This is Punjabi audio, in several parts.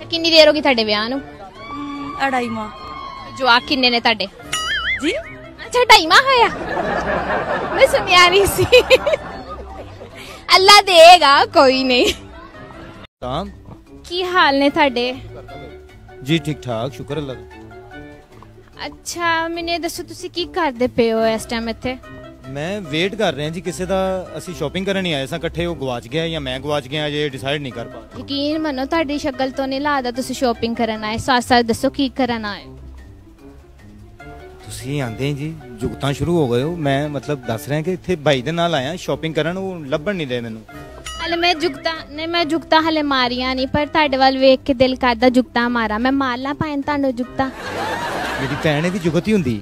ਤੇ ਕਿੰਨੀ ਦੇਰ ਹੋ ਗਈ ਤੁਹਾਡੇ ਵਿਆਹ ਨੂੰ? ਹਮ, ਅੜਾਈ ਮਾਹ। ਜਵਾਕ ਕਿੰਨੇ ਨੇ ਤੁਹਾਡੇ? ਜੀ? ਅੱਛਾ ਢਾਈਮਾ ਹੋਇਆ? ਮੈਂ ਸੁਣਿਆ ਨਹੀਂ ਸੀ। ਅੱਲਾ ਦੇਗਾ ਕੋਈ ਨਹੀਂ। ਤਾਂ? ਕੀ ਹਾਲ ਨੇ ਤੁਹਾਡੇ? ਜੀ ਠੀਕ ਠਾਕ ਸ਼ੁਕਰ ਅੱਲਾ ਦਾ। ਅੱਛਾ ਮੈਨੂੰ ਇਹ ਦੱਸੋ ਤੁਸੀਂ ਕੀ ਕਰਦੇ ਪਏ ਹੋ ਇਸ ਟਾਈਮ ਇੱਥੇ? ਮੈਂ ਵੇਟ ਕਰ ਰਿਹਾ ਜੀ ਕਿਸੇ ਦਾ ਅਸੀਂ ਸ਼ਾਪਿੰਗ ਕਰਨ ਹੀ ਆਏ ਸਾਂ ਇਕੱਠੇ ਉਹ ਗਵਾਚ ਗਿਆ ਜਾਂ ਮੈਂ ਗਵਾਚ ਗਿਆ ਜੇ ਡਿਸਾਈਡ ਨਹੀਂ ਕਰ ਪਾ ਯਕੀਨ ਮੰਨੋ ਤੁਹਾਡੀ ਸ਼ਕਲ ਤੋਂ ਨਹੀਂ ਲੱਗਦਾ ਤੁਸੀਂ ਸ਼ਾਪਿੰਗ ਕਰਨ ਆਏ। ਸੱਚ ਸੱਚ ਦੱਸੋ ਕੀ ਕਰਨ ਆਏ ਤੁਸੀਂ ਆਂਦੇ ਜੀ ਜੁਗਤਾਂ ਸ਼ੁਰੂ ਹੋ ਗਏ ਹੋ। ਮੈਂ ਮਤਲਬ ਦੱਸ ਰਿਹਾ ਕਿ ਇੱਥੇ ਭਾਈ ਦੇ ਨਾਲ ਆਇਆ ਸ਼ਾਪਿੰਗ ਕਰਨ ਉਹ ਲੱਭਣ ਨਹੀਂ ਦੇ ਮੈਨੂੰ। ਹਲੇ ਮੈਂ ਜੁਗਤਾ ਨਹੀਂ ਮੈਂ ਜੁਗਤਾ ਹਲੇ ਮਾਰੀਆਂ ਨਹੀਂ ਪਰ ਤੁਹਾਡੇ ਵੱਲ ਵੇਖ ਕੇ ਦਿਲ ਕਰਦਾ ਜੁਗਤਾ ਮਾਰਾਂ। ਮੈਂ ਮਾਰ ਲਾਂ ਪਾਇਨ ਤੁਹਾਨੂੰ ਜੁਗਤਾ। ਮੇਰੀ ਭੈਣ ਇਹਦੀ ਜੁਗਤ ਹੀ ਹੁੰਦੀ।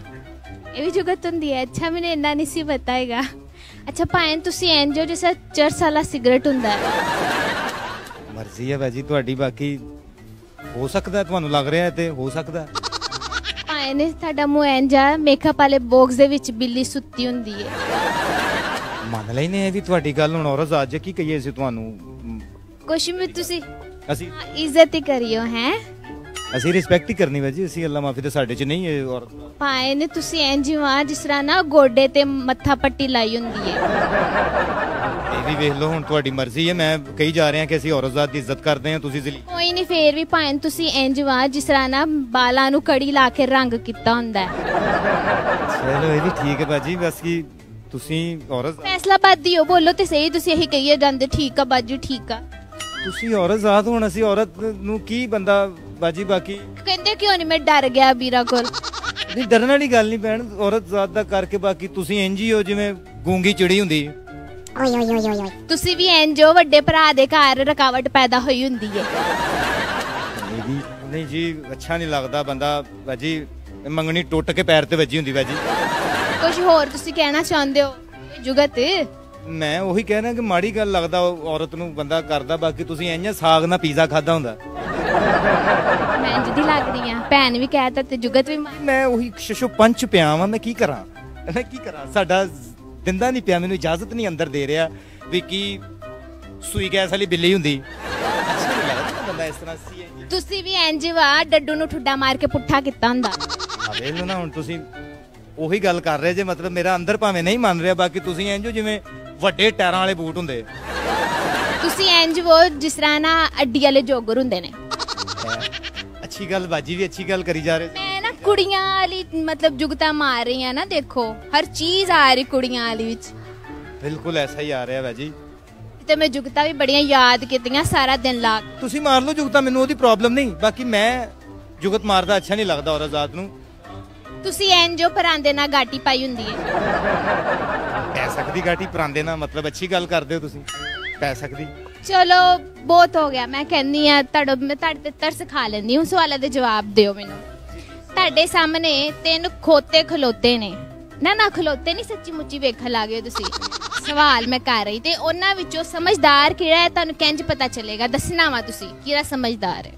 ਇਹ ਵੀ ਜੁਗਤ ਹੁੰਦੀ ਹੈ। ਅੱਛਾ ਮੈਨੂੰ ਇੰਨਾ ਨਹੀਂ ਸੀ ਪਤਾ ਹੈਗਾ। ਅੱਛਾ ਪਾਇਨ ਤੁਸੀਂ ਐਨਜੋ ਜਿਸਾ ਚਰਸ ਵਾਲਾ ਸਿਗਰਟ ਹੁੰਦਾ ਹੈ। ਮਰਜ਼ੀ ਹੈ ਬਾਜੀ ਤੁਹਾਡੀ ਬਾਕੀ ਹੋ ਸਕਦਾ ਤੁਹਾਨੂੰ ਲੱਗ ਰਿਹਾ ਤੇ ਹੋ ਸਕਦਾ ਪਾਇਨ ਤੁਹਾਡਾ ਮੂੰਹ ਐਂਜਾ ਮੇਕਅਪ ਵਾਲੇ ਬਾਕਸ ਦੇ ਵਿੱਚ ਬਿੱਲੀ ਸੁੱਤੀ ਹੁੰਦੀ ਹੈ। ਮੰਨ ਲੈਨੇ ਆ ਵੀ ਤੁਹਾਡੀ ਗੱਲ ਹੁਣ ਔਰਤ ਅੱਜ ਕੀ ਕਹੀਏ ਸੀ ਤੁਹਾਨੂੰ? ਕੁਛ ਵੀ ਤੁਸੀਂ ਅਸੀਂ ਹਾਂ, ਇੱਜ਼ਤ ਹੀ ਕਰਿਓ ਹੈ? ਅਸੀਂ ਰਿਸਪੈਕਟ ਹੀ ਕਰਨੀ ਬਾਜੀ ਅਸੀਂ ਅੱਲਾ ਮਾਫੀ ਤੇ ਸਾਡੇ ਚ ਨਹੀਂ ਇਹ ਔਰਤ। ਪਾਇਨ ਤੁਸੀਂ ਐਂਜ ਵਾਂ ਜਿਸ ਤਰ੍ਹਾਂ ਨਾ ਗੋਡੇ ਤੇ ਮੱਥਾ ਪੱਟੀ ਲਾਈ ਹੁੰਦੀ ਹੈ ਇਹ ਵੀ ਵੇਖ ਲਓ ਹੁਣ ਤੁਹਾਡੀ ਮਰਜ਼ੀ ਹੈ ਮੈਂ ਕਹੀ ਜਾ ਰਿਹਾ ਕਿ ਅਸੀਂ ਔਰਤ ਜ਼ਾਤ ਦੀ ਇੱਜ਼ਤ ਕਰਦੇ ਹਾਂ ਤੁਸੀਂ ਜ਼ਲੀ ਕੋਈ ਨਹੀਂ ਫੇਰ ਵੀ ਪਾਇਨ ਤੁਸੀਂ ਇੰਜ ਵਾ ਜਿਸ ਤਰ੍ਹਾਂ ਨਾ ਬਾਲਾਂ ਨੂੰ ਕੜੀ ਲਾ ਕੇ ਰੰਗ ਕੀਤਾ ਹੁੰਦਾ ਹੈ ਚਲੋ ਇਹ ਵੀ ਠੀਕ ਹੈ ਬਾਜੀ ਬਸ ਕੀ ਤੁਸੀਂ ਔਰਤ ਫੈਸਲਾ ਬਾਦੀ ਹੋ ਬੋਲੋ ਤੇ ਸਹੀ ਤੁਸੀਂ ਇਹੀ ਕਹੀਏ ਜਾਂਦੇ ਠੀਕ ਆ ਬਾਜੀ ਠੀਕ ਆ। ਤੁਸੀਂ ਔਰਤ ਜ਼ਾਤ ਹੁਣ ਅਸੀਂ ਔਰਤ ਨੂੰ ਕੀ ਬੰਦਾ ਬਾਜੀ ਬਾਕੀ ਕਹਿੰਦੇ ਕਿਉਂ ਨਹੀਂ ਮੈਂ ਡਰ ਗਿਆ ਵੀਰਾ ਕੋਲ। ਨਹੀਂ ਡਰਨ ਵਾਲੀ ਗੱਲ ਨਹੀਂ ਭੈਣ ਔਰਤ ਜ਼ਾਤ ਦਾ ਕਰਕੇ ਬਾਕੀ ਤੁਸੀਂ ਇੰਜ ਹੀ ਹੋ ਜਿਵੇਂ ਗੂੰਗੀ ਚਿੜੀ ਹੁੰਦੀ ਤੁਸੀਂ ਵੀ ਇੰਜ ਹੋ ਵੱਡੇ ਭਰਾ ਦੇ ਘਰ ਰਕਾਵਟ ਪੈਦਾ ਹੋਈ ਹੁੰਦੀ ਹੈ। ਨਹੀਂ ਜੀ ਨਹੀਂ ਜੀ ਅੱਛਾ ਨਹੀਂ ਲੱਗਦਾ ਬੰਦਾ ਬਾਜੀ ਇਹ ਮੰਗਣੀ ਟੁੱਟ ਕੇ ਪੈਰ ਤੇ ਵੱਜੀ ਹੁੰਦੀ ਬਾਜੀ। ਕੁਝ ਹੋਰ ਤੁਸੀਂ ਕਹਿਣਾ ਚਾਹੁੰਦੇ ਹੋ? ਜੁਗਤ? ਮੈਂ ਉਹੀ ਕਹਿ ਰਿਹਾ ਕਿ ਮਾੜੀ ਗੱਲ ਲੱਗਦਾ ਉਹ ਔਰਤ ਨੂੰ ਬੰਦਾ ਕਰਦਾ ਬਾਕੀ ਤੁਸੀਂ ਇੰਜ ਸਾਗ ਨਾਲ ਪੀਜ਼ਾ ਖਾਦਾ ਹੁੰਦਾ। ਮੈਂ ਇੰਜ ਦੀ ਲੱਗ ਰਹੀ ਆ। ਭੈਣ ਵੀ ਕਹਿਤਾ ਤੇ ਜੁਗਤ ਵੀ ਮੰਨ- ਮੈਂ ਉਹੀ ਸ਼ਸ਼ੋ ਪੰਚ ਪਿਆ ਵਾਂ ਮੈਂ ਕੀ ਕਰਾਂ? ਮੈਂ ਕੀ ਕਰਾਂ? ਸਾਡਾ ਦਿੰਦਾ ਨਹੀਂ ਪਿਆ ਮੈਨੂੰ ਇਜਾਜ਼ਤ ਨਹੀਂ ਅੰਦਰ ਦੇ ਰਿਹਾ ਵੀ ਕੀ ਸੂਈ ਗੈਸ ਵਾਲੀ ਬਿੱਲੀ ਹੁੰਦੀ। ਅੱਛਾ ਨਹੀਂ ਲੱਗਦਾ ਨਾ ਬੰਦਾ ਇਸ ਤਰ੍ਹਾਂ ਸੀ ਤੁਸੀਂ ਵੀ ਇੰਜ ਵਾ ਡੱਡੂ ਨੂੰ ਠੁੱਡਾ ਮਾਰ ਕੇ ਪੁੱਠਾ ਕੀਤਾ ਹੁੰਦਾ। ਆ ਵੇਖ ਲਓ ਨਾ ਹੁਣ ਤੁਸੀਂ ਉਹੀ ਗੱਲ ਕਰ ਰਹੇ ਜੇ ਮਤਲਬ ਮੇਰਾ ਅੰਦਰ ਭਾਵੇਂ ਨਹੀਂ ਮੰਨ ਰਿਹਾ ਬਾਕੀ ਤੁਸੀਂ ਇੰਜੋ ਜਿਵੇਂ ਵੱਡੇ ਟਾਇਰਾਂ ਵਾਲੇ ਬੂਟ ਹੁੰਦੇ। ਤੁਸੀਂ ਇੰਜ ਵੋ ਜਿਸ ਤਰ੍ਹਾਂ ਨਾ ਅੱਡੀ ਵਾਲੇ ਜੋਗਰ ਹੁੰਦੇ ਨੇ। ਅੱਛੀ ਗੱਲ ਬਾਜੀ ਵੀ ਅੱਛੀ ਗੱਲ ਕਰੀ ਜਾ ਰਹੇ ਸੀ। ਮੈਂ ਨਾ ਕੁੜੀਆਂ ਵਾਲੀ ਮਤਲਬ ਜੁਗਤਾ ਮਾਰ ਰਹੀ ਆ ਨਾ ਦੇਖੋ। ਹਰ ਚੀਜ਼ ਆ ਰਹੀ ਕੁੜੀਆਂ ਵਾਲੀ ਵਿੱਚ। ਬਿਲਕੁਲ ਐਸਾ ਹੀ ਆ ਰਿਹਾ ਬਾਜੀ। ਤੇ ਮੈਂ ਜੁਗਤਾ ਵੀ ਬੜੀਆਂ ਯਾਦ ਕੀਤੀਆਂ ਸਾਰਾ ਦਿਨ ਲਾ ਕੇ। ਤੁਸੀਂ ਮਾਰ ਲਓ ਜੁਗਤਾ ਮੈਨੂੰ ਉਹਦੀ ਪ੍ਰੋਬਲਮ ਨਹੀਂ। ਬਾਕੀ ਮੈਂ ਜੁਗਤ ਮਾਰਦਾ ਅੱਛਾ ਨਹੀਂ ਲੱਗਦਾ ਔਰਤ ਜ਼ਾਤ ਨੂੰ। ਤੁਸੀਂ ਐਨਜੋ ਪਰਾਂਦੇ ਨਾਲ ਗਾਟੀ ਪਾਈ ਹੁੰਦੀ ਹੈ। ਪੈ ਸਕਦੀ ਗਾਟੀ ਪਰਾਂਦੇ ਨਾ ਮਤਲਬ ਅੱਛੀ ਗੱਲ ਕਰਦੇ ਹੋ ਤੁਸੀਂ। ਪੈ ਸਕਦੀ। ਚਲੋ ਬਹੁਤ ਹੋ ਗਿਆ। ਮੈਂ ਕਹਿੰਨੀ ਆ ਤੁਹਾਡਾ ਮੈਂ ਤੁਹਾਡੇ ਤੇ ਤਰਸ ਖਾ ਲੈਂਦੀ ਹਾਂ। ਸਵਾਲਾਂ ਦੇ ਜਵਾਬ ਦਿਓ ਮੈਨੂੰ। ਤੁਹਾਡੇ ਸਾਹਮਣੇ ਤਿੰਨ ਖੋਤੇ ਖਲੋਤੇ ਨੇ। ਨਾ ਨਾ ਖਲੋਤੇ ਨਹੀਂ ਸੱਚੀ ਮੁੱਚੀ ਵੇਖਣ ਲੱਗੇ ਤੁਸੀਂ। ਸਵਾਲ ਮੈਂ ਕਰ ਰਹੀ ਤੇ ਉਹਨਾਂ ਵਿੱਚੋਂ ਸਮਝਦਾਰ ਕਿਹੜਾ ਹੈ? ਤੁਹਾਨੂੰ ਕਿੰਜ ਪਤਾ ਚੱਲੇਗਾ। ਦੱਸਣਾ ਵਾ ਤੁਸੀਂ ਕਿਹੜਾ ਸਮਝਦਾਰ ਹੈ?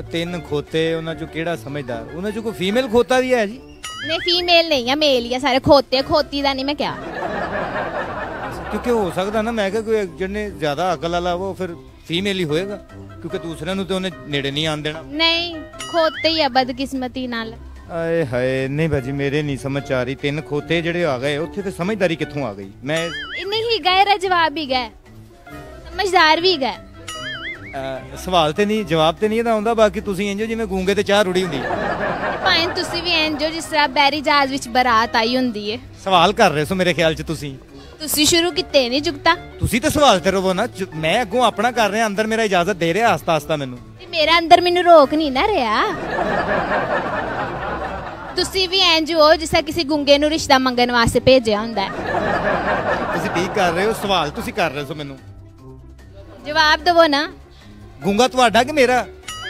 ਅ ਤਿੰਨ ਖੋਤੇ ਉਹਨਾਂ ਚੋਂ ਕਿਹੜਾ ਸਮਝਦਾਰ? ਉਹਨਾਂ ਚੋਂ ਕੋਈ ਫੀਮੇਲ ਖੋਤਾ ਵੀ ਹੈ ਜੀ? ਨਹੀਂ ਫੀਮੇਲ ਨਹੀਂ ਆ ਮੇਲ ਹੀ ਆ ਸਾਰੇ ਖੋਤੇ। ਖੋਤੀ ਦਾ ਨਹੀਂ ਮੈਂ ਕਿਹਾ। ਕਿਉਂਕਿ ਹੋ ਸਕਦਾ ਨਾ ਮੈਂ ਕਿਹਾ ਕੋਈ ਜਿਹਨੇ ਜ਼ਿਆਦਾ ਅਕਲ ਵਾਲਾ ਉਹ ਫਿਰ ਫੀਮੇਲ ਹੀ ਹੋਏਗਾ ਕਿਉਂਕਿ ਦੂਸਰਿਆਂ ਨੂੰ ਤੇ ਉਹਨੇ ਨੇੜੇ ਨਹੀਂ ਆਣ ਦੇਣਾ। ਨਹੀਂ ਖੋਤੇ ਹੀ ਆ ਬਦਕਿਸਮਤੀ ਨਾਲ। ਆਏ ਹਾਏ ਨਹੀਂ ਬਾਜੀ ਮੇਰੇ ਨਹੀਂ ਸਮਝ ਆ ਰਹੀ। ਤਿੰਨ ਖੋਤੇ ਜਿਹੜੇ ਆ ਗਏ ਉੱਥੇ ਤੇ ਸਮਝਦਾਰੀ ਕਿੱਥੋਂ ਆ ਗਈ? ਮੈਂ ਨਹੀਂ ਗੈਰ ਜਵਾਬ ਹੀ ਗਏ ਸਮਝਦਾਰ ਵੀ ਗਏ ਸਵਾਲ ਤੇ ਨਹੀਂ ਜਵਾਬ ਤੇ ਨਹੀਂ ਇਹਦਾ ਆਉਂਦਾ ਬਾਕੀ ਤੁਸੀਂ ਇੰਜੋ ਜਿਵੇਂ ਗੂੰਗੇ ਤੇ ਚਾਹ ਰੁੜੀ ਹੁੰਦੀ ਭਾਵੇਂ ਤੁਸੀਂ ਵੀ ਐਨਜੋ ਜਿਸ ਤਰ੍ਹਾਂ ਬੈਰੀ ਜਹਾਜ਼ ਵਿੱਚ ਬਰਾਤ ਆਈ ਹੁੰਦੀ ਏ ਸਵਾਲ ਕਰ ਰਹੇ ਸੋ ਮੇਰੇ ਖਿਆਲ 'ਚ ਤੁਸੀਂ। ਤੁਸੀਂ ਸ਼ੁਰੂ ਕੀਤੇ ਨਹੀਂ ਜੁਗਤਾ? ਤੁਸੀਂ ਤੇ ਸਵਾਲ ਤੇ ਰਵੋ ਨਾ ਜ- ਮੈਂ ਅੱਗੋਂ ਆਪਣਾ ਕਰ ਰਿਹਾ ਅੰਦਰ ਮੇਰਾ ਇਜਾਜ਼ਤ ਦੇ ਰਿਹਾ ਆਸਤਾ ਆਸਤਾ ਮੈਨੂੰ। ਤੇ ਮੇਰਾ ਅੰਦਰ ਮੈਨੂੰ ਰੋਕ ਨਹੀਂ ਨਾ ਰਿਹਾ। ਤੁਸੀਂ ਵੀ ਇੰਜ ਹੋ ਜਿਸ ਕਿਸੇ ਗੁੰਗੇ ਨੂੰ ਰਿਸ਼ਤਾ ਮੰਗਣ ਵਾਸਤੇ ਭੇਜਿਆ ਹੁੰਦਾ ਹੈ। ਤੁਸੀਂ ਠੀਕ ਕਰ ਰਹੇ ਹੋ? ਸਵਾਲ ਤੁਸੀਂ ਕਰ ਰਹੇ ਸੋ ਮੈਨੂੰ। ਜਵਾਬ ਦਵੋ ਨਾ। ਗੂੰਗਾ ਤੁਹਾਡਾ ਕਿ ਮੇਰਾ?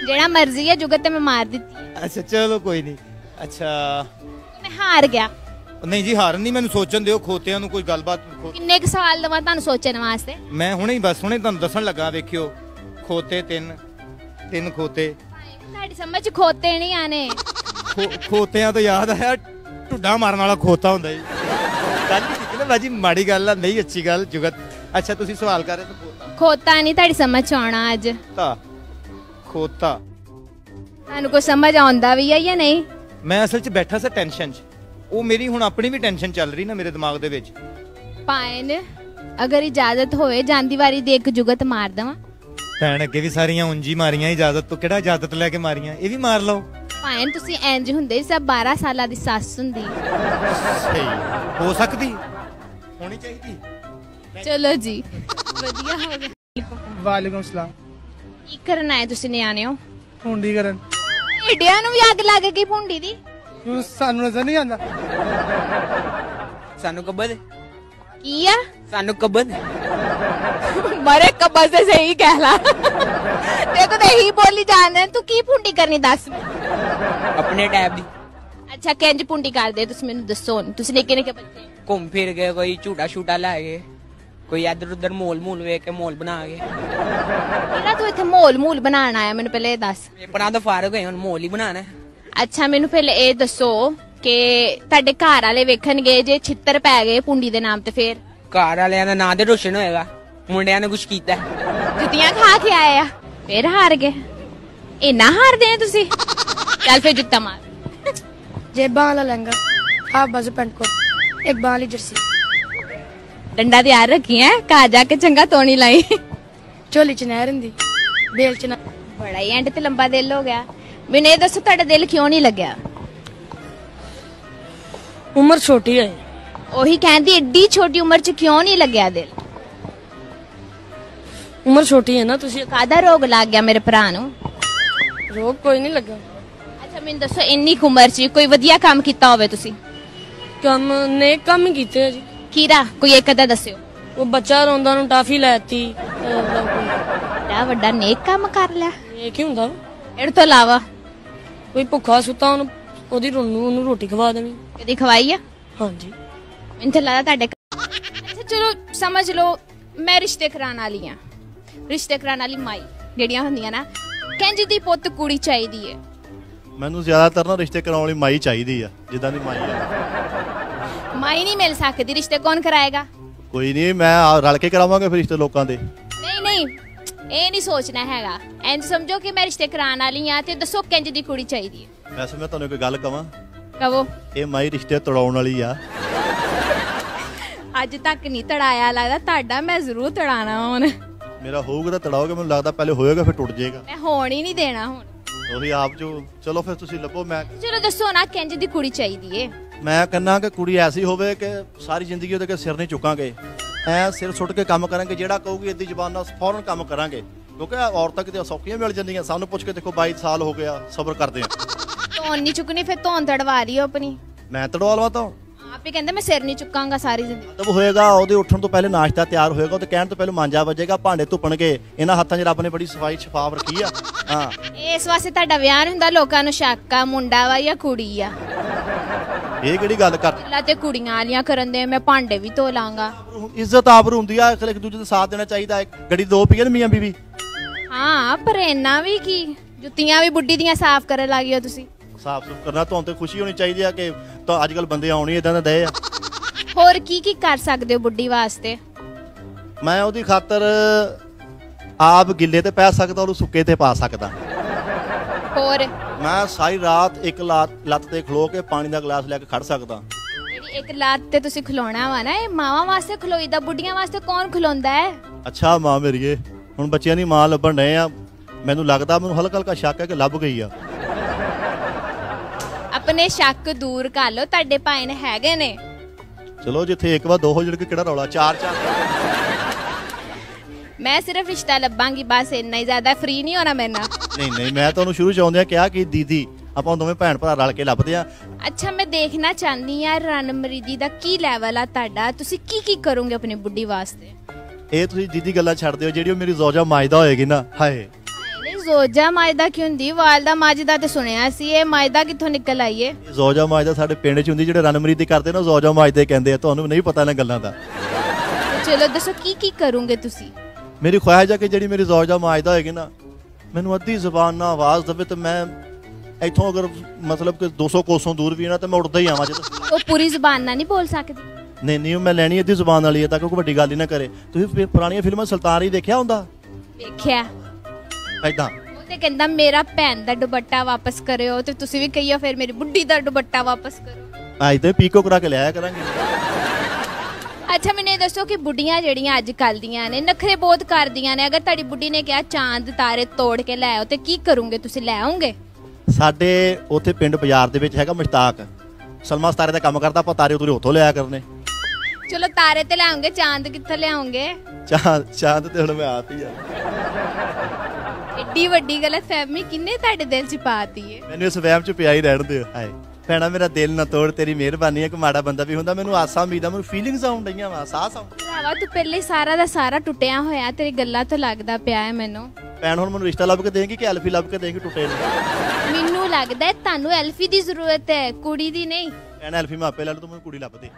ਜਿਹੜਾ ਮਰਜ਼ੀ ਹੈ ਜੁਗਤ ਤੇ ਮੈਂ ਮਾਰ ਦਿੱਤੀ ਅੱਛਾ ਚਲੋ ਕੋਈ ਨਹੀਂ ਅੱਛਾ। ਮੈਂ ਹਾਰ ਗਿਆ। ਨਹੀਂ ਜੀ ਹਾਰਨ ਨਹੀਂ ਮੈਨੂੰ ਸੋਚਣ ਦਿਓ ਖੋਤਿਆਂ ਨੂੰ ਕੋਈ ਗੱਲਬਾਤ ਖੋ- ਕਿੰਨੇ ਕੁ ਸਾਲ ਦਵਾਂ ਤੁਹਾਨੂੰ ਸੋਚਣ ਵਾਸਤੇ? ਮੈਂ ਹੁਣੇ ਹੀ ਬਸ ਹੁਣੇ ਤੁਹਾਨੂੰ ਦੱਸਣ ਲੱਗਾ ਵੇਖਿਓ। ਖੋਤੇ ਤਿੰਨ ਤਿੰਨ ਖੋਤੇ। ਤੁਹਾਡੀ ਸਮਝ 'ਚ ਖੋਤੇ ਨਹੀਂ ਆਨੇ ਖੋ- ਖੋਤਿਆਂ ਤੋਂ ਯਾਦ ਆਇਆ ਢੁੱਡਾ ਮਾਰਨ ਵਾਲਾ ਖੋਤਾ ਹੁੰਦਾ ਜੀ। ਗੱਲ ਹੀ ਕੀਤੀ ਨਾ ਬਾਜੀ ਮਾੜੀ ਗੱਲ ਆ ਨਹੀਂ ਅੱਛੀ ਗੱਲ ਜੁਗਤ। ਅੱਛਾ ਤੁਸੀਂ ਸਵਾਲ ਕਰ ਰਹੇ ਤਾਂ ਖੋਤਾ। ਖੋਤਾ ਨਹੀਂ ਤੁਹਾਡੀ ਸਮਝ ਚ ਆਉਣਾ ਅੱਜ। ਖੋਤਾ। ਖੋਤਾ। ਤੁਹਾਨੂੰ ਕੋਈ ਸਮਝ ਆਉਂਦਾ ਵੀ ਹੈ ਜਾਂ ਨਹੀਂ? ਮੈਂ ਅਸਲ 'ਚ ਬੈਠਾ ਸੀ ਟੈਨਸ਼ਨ 'ਚ। ਉਹ ਮੇਰੀ ਹੁਣ ਆਪਣੀ ਵੀ ਟੈਨਸ਼ਨ ਚੱਲ ਰਹੀ ਨਾ ਮੇਰੇ ਦਿਮਾਗ ਦੇ ਵਿੱਚ। ਪਾਇਨ ਅਗਰ ਇਜਾਜ਼ਤ ਹੋਵੇ ਜਾਂਦੀ ਵਾਰੀ ਦੇ ਇੱਕ ਜੁਗਤ ਮਾਰ ਦਵਾਂ। ਭੈਣ ਅੱਗੇ ਵੀ ਸਾਰੀਆਂ ਉਂਜੀ ਮਾਰੀਆਂ ਇਜਾਜ਼ਤ ਤੋਂ ਕਿਹੜਾ ਇਜਾਜ਼ਤ ਲੈ ਕੇ ਮਾਰੀਆਂ? ਇਹ ਵੀ ਮਾਰ ਲਓ। ਪਾਇਨ ਤੁਸੀਂ ਇੰਜ ਹੁੰਦੇ ਸਭ 12 ਸਾਲਾਂ ਦੀ ਸੱਸ ਹੁੰਦੀ। ਸਹੀ। ਹੋ ਸਕਦੀ। ਹੋਣੀ ਚਾਹੀਦੀ। ਚਲੋ ਜੀ। ਵਧੀਆ ਹੋ ਗਿਆ। ਵਾਲੇਕੁਮ ਸਲਾਮ। ਕੀ ਕਰਨ ਆਏ ਤੁਸੀਂ ਨਿਆਣੇ ਹੋ ਹੁੰਡੀ ਕਰਨ। ਢਿੱਡਿਆਂ ਨੂੰ ਵੀ ਅੱਗ ਲੱਗ ਗਈ ਭੁੰਡੀ ਦੀ। ਕਿਉਂ ਸਾਨੂੰ ਨਜ਼ਰ ਨਹੀਂ ਆਉਂਦਾ। ਸਾਨੂੰ ਕਬਦ ਕੀ ਆ? ਸਾਨੂੰ ਕਬਦ ਮਰੇ ਕਬਜ਼ ਤੇ ਸਹੀ ਕਹਿ ਲਾ। ਤੇ ਤੂੰ ਤਾਂ ਇਹੀ ਬੋਲੀ ਜਾਂਦਾ ਤੂੰ ਕੀ ਭੁੰਡੀ ਕਰਨੀ ਦੱਸ? ਆਪਣੇ ਟੈਬ ਦੀ। ਅੱਛਾ ਕਿੰਜ ਭੁੰਡੀ ਕਰਦੇ? ਤੁਸੀਂ ਮੈਨੂੰ ਦੱਸੋ। ਤੁਸੀਂ ਨਿੱਕੇ ਨਿੱਕੇ ਬੱਚੇ ਘੁੰਮ ਫਿਰ ਕੇ ਕੋਈ ਝੂਟਾ ਛੂਟਾ ਲੈ ਕੇ ਕੋਈ ਇੱਧਰ ਉੱਧਰ ਮੋਲ ਮੂਲ ਵੇਖ ਕੇ ਮੋਲ ਬਣਾ ਕੇ ਕਿਹੜਾ ਤੂੰ ਇੱਥੇ ਮੋਲ ਮੂਲ ਬਣਾਉਣ ਆਇਆ ਮੈਨੂੰ ਪਹਿਲੇ ਇਹ ਦੱਸ। ਪੇਪਰਾਂ ਤੋਂ ਫਾਰਗ ਹੋਏ ਹੁਣ ਮੋਲ ਹੀ ਬਣਾਣਾ ਅੱਛਾ ਮੈਨੂੰ ਫਿਰ ਇਹ ਦੱਸੋ ਕਿ ਤੁਹਾਡੇ ਘਰ ਵਾਲੇ ਵੇਖਣਗੇ ਜੇ ਛਿੱਤਰ ਪੈ ਗਏ ਪੁੰਡੀ ਦੇ ਨਾਮ ਤੇ ਫੇਰ। ਘਰ ਵਾਲਿਆਂ ਦਾ ਨਾਂ ਤੇ ਰੋਸ਼ਨ ਹੋਏਗਾ। ਮੁੰਡਿਆਂ ਨੇ ਕੁਝ ਕੀਤਾ। ਜੁੱਤੀਆਂ ਖਾ ਕੇ ਆਏ ਆ ਫੇਰ ਹਾਰ ਗਏ। ਇਹ ਹਾਰਦੇ ਆ ਤੁਸੀਂ? ਚੱਲ ਫੇਰ ਜੁੱਤਾ ਮਾਰ। ਜੇਬਾਂ ਵਾਲਾ ਲਹਿੰਗਾ ਆ ਬਸ ਪੈਂਟ ਕੋ ਇੱਕ ਬਾਲੀ ਜਰਸੀ। ਡੰਡਾ ਤੇ ਯਾਰ ਰੱਖੀ ਐ ਕਾ ਜਾ ਕੇ ਚੰਗਾ ਤੋਣੀ ਲਾਈ। ਝੋਲੀ ਚ ਨਹਿਰ ਹੁੰਦੀ ਬੇਲ ਚ ਨਾ। ਬੜਾ ਹੀ ਐਂਡ ਤੇ ਲੰਬਾ ਦਿਲ ਹੋ ਗਿਆ। ਮੈਨੂੰ ਇਹ ਦੱਸੋ ਤੁਹਾਡਾ ਦਿਲ ਕਿਉਂ ਨਹੀਂ ਲੱਗਿਆ? ਉਮਰ ਛੋਟੀ ਹੈ। ਉਹੀ ਕਹਿੰਦੀ ਐਡੀ ਛੋਟੀ ਉਮਰ 'ਚ ਕਿਉਂ ਨਹੀਂ ਲੱਗਿਆ ਦਿਲ? ਉਮਰ ਛੋਟੀ ਹੈ ਨਾ ਤੁਸੀਂ ਕਾਦਾ ਰੋਗ ਲੱਗ ਗਿਆ ਮੇਰੇ ਭਰਾ ਨੂੰ? ਰੋਗ ਕੋਈ ਨਹੀਂ ਲੱਗਾ ਅੱਛਾ ਮੈਨੂੰ ਦੱਸੋ ਇੰਨੀ ਉਮਰ 'ਚ ਕੋਈ ਵਧੀਆ ਕੰਮ ਕੀਤਾ ਹੋਵੇ ਤੁਸੀਂ? ਕੰਮ ਨੇ ਕੰਮ ਕੀਤੇ ਆ ਜੀ। ਕੀਰਾ ਕੋਈ ਇੱਕ ਅੱਧਾ ਦੱਸਿਓ। ਉਹ ਬੱਚਾ ਰੋਂਦਾ ਨੂੰ ਟਾਫੀ ਲੈਤੀ ਬੜਾ ਵੱਡਾ ਨੇਕ ਕੰਮ ਕਰ ਲਿਆ। ਇਹ ਕੀ ਹੁੰਦਾ। ਇਹਦੇ ਤੋਂ ਇਲਾਵਾ ਕੋਈ ਭੁੱਖਾ ਸੁੱਤਾ ਉਹਨੂੰ ਉਹਦੀ ਰੋਨੂ ਉਹਨੂੰ ਰੋਟੀ ਖਵਾ ਦੇਣੀ। ਕਦੀ ਖਵਾਈ ਆ? ਹਾਂਜੀ। ਮੈਨੂੰ ਤਾਂ ਤੁਹਾਡੇ ਅੱਛਾ ਚਲੋ ਸਮਝ ਲਓ ਮੈਂ ਰਿਸ਼ਤੇ ਕਰਾਉਣ ਵਾਲੀ ਆ। ਰਿਸ਼ਤੇ ਕਰਾਉਣ ਵਾਲੀ ਮਾਈ ਜਿਹੜੀਆਂ ਹੁੰਦੀਆਂ ਨਾ ਕਹਿੰਦੀ ਦੀ ਪੁੱਤ ਕੁੜੀ ਚਾਹੀਦੀ ਏ। ਮੈਨੂੰ ਜ਼ਿਆਦਾਤਰ ਨਾ ਰਿਸ਼ਤੇ ਕਰਾਉਣ ਵਾਲੀ ਮਾਈ ਚਾਹੀਦੀ ਆ ਜਿੱਦਾਂ ਦੀ ਮਾਈ ਆ। ਮਾਈ ਨਹੀਂ ਮਿਲ ਸਕਦੀ ਰਿਸ਼ਤੇ ਕੌਣ ਕਰਾਏਗਾ? ਕੋਈ ਨਹੀਂ ਮੈਂ ਰਲ ਕੇ ਕਰਾਵਾਂਗੇ ਫਿਰ ਰਿਸ਼ਤੇ ਲੋਕਾਂ ਦੇ। ਨਹੀਂ ਨਹੀਂ ਇਹ ਨਹੀਂ ਸੋਚਣਾ ਹੈਗਾ। ਇੰਜ ਸਮਝੋ ਕਿ ਮੈਂ ਰਿਸ਼ਤੇ ਕਰਾਉਣ ਵਾਲੀ ਆ ਤੇ ਦੱਸੋ ਕਿੰਜ ਦੀ ਕੁੜੀ ਚਾਹੀਦੀ ਹੈ। ਵੈਸੇ ਮੈਂ ਤੁਹਾਨੂੰ ਇੱਕ ਗੱਲ ਕਵਾਂ। ਕਹੋ ਇਹ ਮਾਈ ਰਿਸ਼ਤੇ ਤੜਾਉਣ ਵਾਲੀ ਆ। ਅੱਜ ਤੱਕ ਨਹੀਂ ਤੜਾਇਆ ਲੱਗਦਾ ਤੁਹਾਡਾ ਮੈਂ ਜ਼ਰੂਰ ਤੜਾਣਾ ਹੁਣ। ਮੇਰਾ ਹੋਊਗਾ ਤਾਂ ਤੜਾਓਗੇ ਮੈਨੂੰ ਲੱਗਦਾ ਪਹਿਲੇ ਹੋਏਗਾ ਫਿਰ ਟੁੱਟ ਜਾਏਗਾ। ਮੈਂ ਹੋਣ ਹੀ ਨਹੀਂ ਦੇਣਾ ਹੁਣ। ਉਹੀ ਆਪ ਜੋ ਚਲੋ ਫਿਰ ਤੁਸੀਂ ਲੱਭੋ ਮੈਂ ਚਲੋ ਦੱਸੋ ਨਾ ਕਿੰਜ ਦੀ ਕੁੜੀ ਚਾਹੀਦੀ ਏ। ਮੈਂ ਕਹਿੰਦਾ ਕਿ ਕੁੜੀ ਐਸੀ ਹੋਵੇ ਕਿ ਸਾਰੀ ਜ਼ਿੰਦਗੀ ਉਹਦੇ ਕੇ ਸਿਰ ਨਹੀਂ ਚੁੱਕਾਂਗੇ। ਐ ਸਿਰ ਸੁੱਟ ਕੇ ਕੰਮ ਕਰਾਂਗੇ ਜਿਹੜਾ ਕਹੂਗੀ ਇੱਦੀ ਜ਼ਬਾਨ ਨਾਲ ਫੌਰਨ ਕੰਮ ਕਰਾਂਗੇ। ਕਿਉਂਕਿ ਔਰਤਾਂ ਕਿਤੇ ਸੌਖੀਆਂ ਮਿਲ ਜਾਂਦੀਆਂ ਸਾਨੂੰ ਪੁੱਛ ਕੇ ਦੇਖੋ 22 ਸਾਲ ਹੋ ਗਿਆ ਸਬਰ ਕਰਦੇ ਆ। ਧੌਣ ਨਹੀਂ ਚੁੱਕਣੀ ਫਿਰ ਧੌਣ ਤੜਵਾ ਰਹੀ ਹੋ ਆਪਣੀ। ਮੈਂ ਤੜਵਾ ਲਵਾਂ ਤਾਂ ਆਪ ਕਹਿੰਦੇ ਮੈਂ ਸਿਰ ਨਹੀਂ ਚੁੱਕਾਂਗਾ ਸਾਰੀ ਜ਼ਿੰਦਗੀ। ਤਬ ਹੋਏਗਾ ਉਹਦੇ ਉੱਠਣ ਤੋਂ ਪਹਿਲੇ ਨਾਸ਼ਤਾ ਤਿਆਰ ਹੋਏਗਾ ਉਹਦੇ ਕਹਿਣ ਤੋਂ ਪਹਿਲੇ ਮਾਂਜਾ ਵੱਜੇਗਾ ਭਾਂਡੇ ਧੁੱਪਣਗੇ ਇਹਨਾਂ ਹੱਥਾਂ 'ਚ ਰੱਬ ਨੇ ਬੜੀ ਸਫ਼ਾਈ ਸ਼ਫਾਫ ਰੱਖੀ ਆ। ਹਾਂ। ਇਸ ਵਾਸਤੇ ਤੁਹਾਡਾ ਵਿਆਹ ਹੁੰਦਾ ਲੋਕਾਂ ਨੂੰ ਸ਼ੱਕ ਆ ਮੁੰਡਾ ਵਾ ਜਾਂ ਕੁੜੀ ਆ। ਇਹ ਕਿਹੜੀ ਗੱਲ ਕਰ ਪਹਿਲਾਂ ਤੇ ਕੁੜੀਆਂ ਵਾਲੀਆਂ ਕਰਨ ਦੇ ਮੈਂ ਭਾਂਡੇ ਵੀ ਧੋ ਲਾਂਗਾ। ਇੱਜ਼ਤ ਆਬਰੂ ਹੁੰਦੀ ਆ ਇੱਕ ਦੂਜੇ ਦਾ ਸਾਥ ਦੇਣਾ ਚਾਹੀਦਾ ਹੈ। ਗੜੀ ਦੋ ਪੀਣ ਮੀਆਂ ਬੀਬੀ ਹਾਂ ਪਰ ਇੰਨਾ ਵੀ ਕੀ? ਜੁੱਤੀਆਂ ਵੀ ਬੁੱਢੀ ਦੀਆਂ ਸਾਫ਼ ਕਰਨ ਲੱਗ ਗਏ ਤੁਸੀਂ। ਸਾਫ਼ ਸੁਥ ਕਰਨਾ ਤੁਹਾਨੂੰ ਤੇ ਖੁਸ਼ੀ ਹੋਣੀ ਚਾਹੀਦੀ ਆ ਕਿ ਤਾਂ ਅੱਜ ਕੱਲ ਬੰਦੇ ਆਉਣੀ ਇਦਾਂ ਦੇ ਦਏ ਆ। ਹੋਰ ਕੀ ਕੀ ਕਰ ਸਕਦੇ ਹੋ ਬੁੱਢੀ ਵਾਸਤੇ? ਮੈਂ ਉਹਦੀ ਖਾਤਰ ਆਪ ਗਿੱਲੇ ਤੇ ਪੈ ਸਕਦਾ ਉਹਨੂੰ ਸੁੱਕੇ ਤੇ ਪਾ ਸਕਦਾ। ਹੋਰ? ਮੈਂ ਸਾਰੀ ਰਾਤ ਇੱਕ ਲਾਤ ਲੱਤ ਤੇ ਖਲੋ ਕੇ ਪਾਣੀ ਦਾ ਗਲਾਸ ਲੈ ਕੇ ਖੜ ਸਕਦਾ। ਜਿਹੜੀ ਇੱਕ ਲਾਤ ਤੇ ਤੁਸੀਂ ਖਲੋਣਾ ਵਾ ਨਾ ਇਹ ਮਾਵਾਂ ਵਾਸਤੇ ਖਲੋਈਦਾ ਬੁੱਢੀਆਂ ਵਾਸਤੇ ਕੌਣ ਖਲੋਂਦਾ ਹੈ? ਅੱਛਾ ਮਾਂ ਮੇਰੀਏ ਹੁਣ ਬੱਚਿਆਂ ਦੀ ਮਾਂ ਲੱਭਣ ਡਏ ਆ। ਮੈਨੂੰ ਲੱਗਦਾ ਮੈਨੂੰ ਹਲਕਾ ਹਲਕਾ ਸ਼ੱਕ ਹੈ ਕਿ ਲੱਭ ਗਈ ਆ। ਆਪਣੇ ਸ਼ੱਕ ਦੂਰ ਕਰ ਲਓ ਤੁਹਾਡੇ ਭਾਈ ਨੇ ਹੈਗੇ ਨੇ। ਚਲੋ ਜਿੱਥੇ ਇੱਕ ਵਾਰ ਦੋ ਹੋ ਜਣ ਕੇ ਕਿਹੜਾ ਰੌਲਾ? ਚਾਰ ਚਾਰ ਮੈਂ ਸਿਰਫ ਰਿਸ਼ਤਾ ਲੱਭਾਂਗੀ ਬਸ ਇੰਨਾ ਹੀ ਜ਼ਿਆਦਾ ਫ੍ਰੀ ਨਹੀਂ ਹੋਣਾ ਮੇਰੇ ਨਾਲ ਨਹੀਂ ਨਹੀਂ ਮੈਂ ਤੁਹਾਨੂੰ ਸ਼ੁਰੂ ਚ ਆਉਂਦਿਆਂ ਕਿਹਾ ਕਿ ਦੀਦੀ ਆਪਾਂ ਦੋਵੇਂ ਭੈਣ ਭਰਾ ਰਲ ਕੇ ਲੱਭਦੇ ਆ ਅੱਛਾ ਮੈਂ ਦੇਖਣਾ ਚਾਹੁੰਦੀ ਆ ਰਣਮਰੀਦੀ ਦਾ ਕੀ ਲੈਵਲ ਆ ਤੁਹਾਡਾ। ਤੁਸੀਂ ਕੀ ਕੀ ਕਰੋਗੇ ਆਪਣੀ ਬੁੱਢੀ ਵਾਸਤੇ? ਇਹ ਤੁਸੀਂ ਦੀਦੀ ਗੱਲਾਂ ਛੱਡ ਦਿਓ ਜਿਹੜੀ ਉਹ ਮੇਰੀ ਜ਼ੋਜਾ ਮਾਜਦਾ ਹੋਏਗੀ ਨਾ ਹਾਏ। ਨਹੀਂ ਜ਼ੋਜਾ ਮਾਜਦਾ ਕੀ ਹੁੰਦੀ? ਵਾਲਦਾ ਮਾਜਦਾ ਤੇ ਸੁਣਿਆ ਸੀ ਇਹ ਮਾਜਦਾ ਕਿੱਥੋਂ ਨਿਕਲ ਆਈ ਏ? ਜ਼ੋਜਾ ਮਾਜਦਾ ਸਾਡੇ ਪਿੰਡ ਚ ਹੁੰਦੀ ਜਿਹੜੇ ਰਨਮਰੀਦੀ ਕਰਦੇ ਨਾ ਜ਼ੋਜਾ ਮਾਜਦੇ ਕਹਿੰਦੇ ਆ ਤੁਹਾਨੂੰ ਨਹੀਂ ਪਤਾ ਇਹਨਾਂ ਗੱਲਾਂ ਦਾ। ਚਲੋ ਦੱਸੋ ਕੀ ਕੀ ਕਰੋਗੇ ਤੁਸੀਂ? ਮੇਰੀ ਖੁਆਇਸ਼ ਆ ਕਿ ਜਿਹੜੀ ਮੇਰੀ ਜ਼ੋਜਾ ਮਾਜਦਾ ਹੋਏਗੀ ਨਾ ਮੈਨੂੰ ਅੱਧੀ ਜ਼ਬਾਨ ਨਾਲ ਆਵਾਜ਼ ਦੇਵੇ ਤੇ ਮੈਂ ਇੱਥੋਂ ਅਗਰ ਮਤਲਬ ਕਿ 200 ਕੋਸੋਂ ਦੂਰ ਵੀ ਨਾ ਤੇ ਮੈਂ ਉੱਡਦਾ ਹੀ ਆਵਾਂ ਜਦੋਂ। ਉਹ ਪੂਰੀ ਜ਼ੁਬਾਨ ਨਾਲ ਨਹੀਂ ਬੋਲ ਸਕਦੀ? ਨਹੀਂ ਨਹੀਂ ਉਹ ਮੈਂ ਲੈਣੀ ਇਹਦੀ ਜ਼ੁਬਾਨ ਵਾਲੀ ਹੈ ਤਾਂ ਕੋਈ ਵੱਡੀ ਗੱਲ ਹੀ ਨਾ ਕਰੇ। ਤੁਸੀਂ ਫਿਰ ਪੁਰਾਣੀਆਂ ਫਿਲਮਾਂ ਸੁਲਤਾਨ ਹੀ ਦੇਖਿਆ ਹੁੰਦਾ? ਵੇਖਿਆ। ਐਦਾਂ ਉਹ ਤੇ ਕਹਿੰਦਾ ਮੇਰਾ ਭੈਣ ਦਾ ਦੁਪੱਟਾ ਵਾਪਸ ਕਰਿਓ ਤੇ ਤੁਸੀਂ ਵੀ ਕਹੀਓ ਫਿਰ ਮੇਰੀ ਬੁੱਢੀ ਦਾ ਦੁਪੱਟਾ ਵਾਪਸ ਕਰੋ। ਅੱਜ ਤੇ ਪੀਕੋ ਕਰਾ ਕੇ ਲਿਆਇਆ ਕਰਾਂਗੇ। ਅੱਛਾ ਮੈਨੂੰ ਇਹ ਦੱਸੋ ਕਿ ਬੁੱਢੀਆਂ ਜਿਹੜੀਆਂ ਅੱਜ ਕੱਲ ਦੀਆਂ ਨੇ ਨਖਰੇ ਬਹੁਤ ਕਰਦੀਆਂ ਨੇ। ਅਗਰ ਤੁਹਾਡੀ ਬੁੱਢੀ ਨੇ ਕਿਹਾ ਚਾਂਦ ਤਾਰੇ ਤੋੜ ਕੇ ਲੈ ਆਓ ਤੇ ਕੀ ਕਰੋਗੇ? ਤੁਸੀਂ ਲੈ ਆਓਗੇ? ਸਾਡੇ ਉੱਥੇ ਪਿੰਡ ਬਾਜ਼ਾਰ ਦੇ ਵਿੱਚ ਹੈਗਾ ਮੁਸ਼ਤਾਕ। ਸਲਮਾ ਸਤਾਰੇ ਦਾ ਕੰਮ ਕਰਦਾ ਆਪਾਂ ਤਾਰੇ ਉਤਰੇ ਉੱਥੋਂ ਲਿਆ ਕਰਨੇ। ਚਲੋ ਤਾਰੇ ਤੇ ਲਿਆਉਂਗੇ ਚਾਂਦ ਕਿੱਥੇ ਲਿਆਉਂਗੇ ਚਾਂਦ ਚਾਂਦ ਤੇ ਹੁਣ ਮੈਂ ਆਪ ਹੀ ਆ। ਏਡੀ ਵੱਡੀ ਗਲਤ ਫਹਿਮੀ ਕਿੰਨੇ ਤੁਹਾਡੇ ਦਿਲ 'ਚ ਪਾਤੀ ਏ? ਮੈਨੂੰ ਇਸ ਵਹਿਮ ਚ ਪਿਆ ਹੀ ਰਹਿਣ ਦਿਓ ਹਾਏ। ਭੈਣਾ ਮੇਰਾ ਦਿਲ ਨਾ ਤੋੜ ਤੇਰੀ ਮਿਹਰਬਾਨੀ ਹੈ ਕਿ ਮਾੜਾ ਬੰਦਾ ਵੀ ਹੁੰਦਾ ਮੈਨੂੰ ਆਸਾਂ ਉਮੀਦਾਂ ਮੈਨੂੰ ਫੀਲਿੰਗਸ ਆਉਣ ਡਈਆਂ ਵਾ ਸਾਹ ਆਉਣ ਭਰਾਵਾ ਤੂੰ ਪਹਿਲੇ ਸਾਰਾ ਦਾ ਸਾਰਾ ਟੁੱਟਿਆ ਹੋਇਆ ਤੇਰੀ ਗੱਲਾਂ ਤੋਂ ਲੱਗਦਾ ਪਿਆ ਹੈ ਮੈਨੂੰ। ਭੈਣ ਹੁਣ ਮੈਨੂੰ ਰਿਸ਼ਤਾ ਲੱਭ ਕੇ ਦੇਂਗੀ ਕਿ ਐਲਫੀ ਲੱਭ ਕੇ ਦੇਂਗੀ ਟੁੱਟੇ ਨੂੰ? ਮੈਨੂੰ ਲੱਗਦਾ ਤੁਹਾਨੂੰ ਐਲਫੀ ਦੀ ਜ਼ਰੂਰਤ ਹੈ ਕੁੜੀ ਦੀ ਨਹੀਂ। ਭੈਣ ਐਲਫੀ ਮੈਂ ਆਪੇ ਲੈ ਲੂ ਤੂੰ ਮੈਨੂੰ ਕੁੜੀ ਲੱਭ ਦੇ।